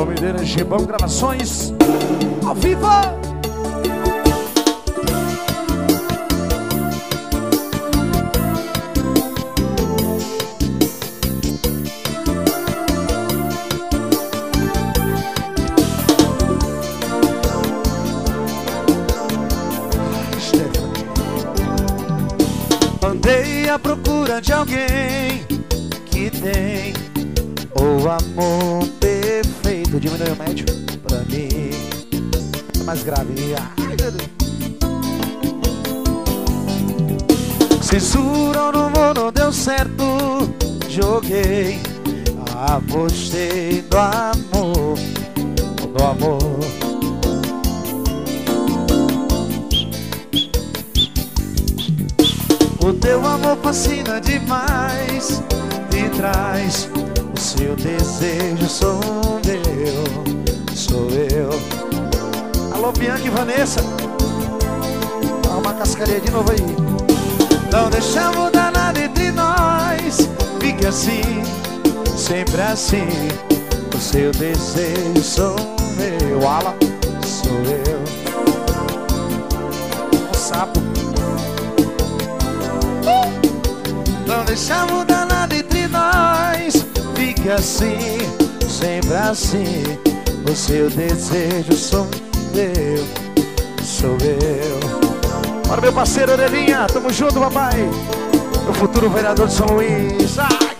Domineira Gibão Gravações ao vivo. Andei à procura de alguém que tem o amor perfeito. Diminui o médio pra mim. É mais grave. Deus. Censura no mundo deu certo. Joguei, apostei no amor. No amor. O teu amor fascina demais e traz o seu desejo. Sou Bianca e Vanessa. Dá uma cascaria de novo aí. Não deixa mudar nada entre nós. Fique assim, sempre assim. O seu desejo sou eu. Ala, Sou eu. o sapo. Não deixa mudar nada entre nós. Fique assim, sempre assim. O seu desejo sou eu. Sou eu. Bora, meu parceiro Orelhinha. Tamo junto, papai. O futuro vereador de São Luís. Ai.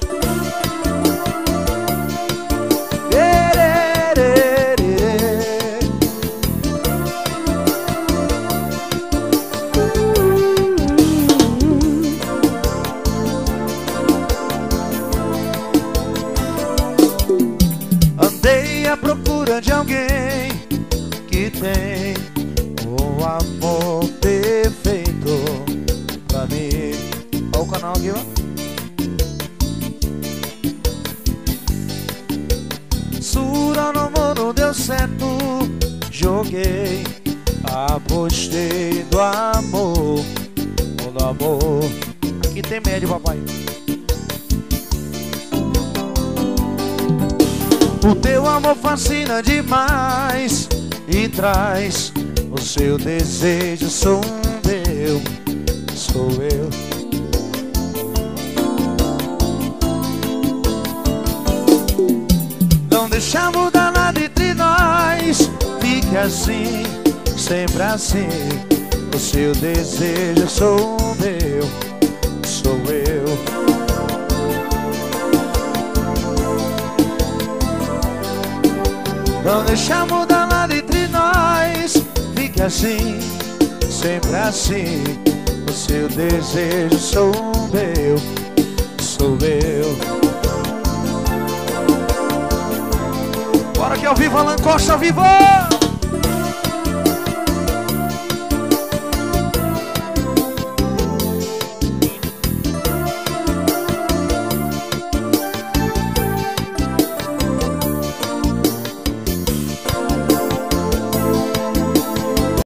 Andei procura de alguém tem o amor perfeito pra mim. Olha o canal aqui, ó. Sura no mundo deu certo. Joguei, apostei do amor. Do amor. Aqui tem médio, papai. O teu amor fascina demais e traz o seu desejo. Sou eu, sou eu. Não deixa mudar nada entre nós. Fique assim, sempre assim. O seu desejo sou eu, sou eu. Não deixa mudar nada entre nós. Fique assim, sempre assim. O seu desejo sou eu, sou eu. Bora aqui ao vivo, Alan Costa, vivo!